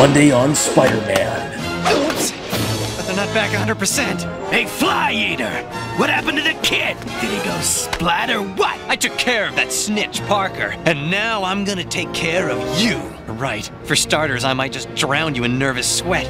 Monday on Spider-Man. Oops. But they're not back 100%. Hey, Fly Eater! What happened to the kid? Did he go splat or what? I took care of that snitch, Parker. And now I'm gonna take care of you. Right. For starters, I might just drown you in nervous sweat.